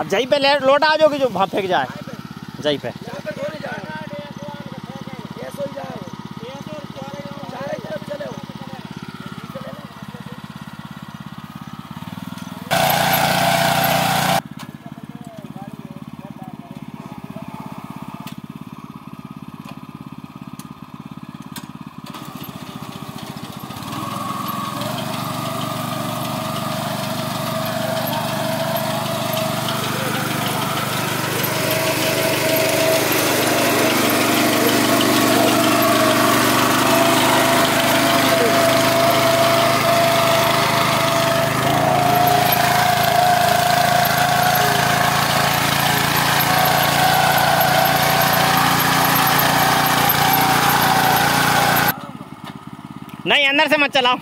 जही पे लोटा आ जाओगी जो वहाँ फेंक जाए। जही पे। नहीं अंदर से मत चलाओ।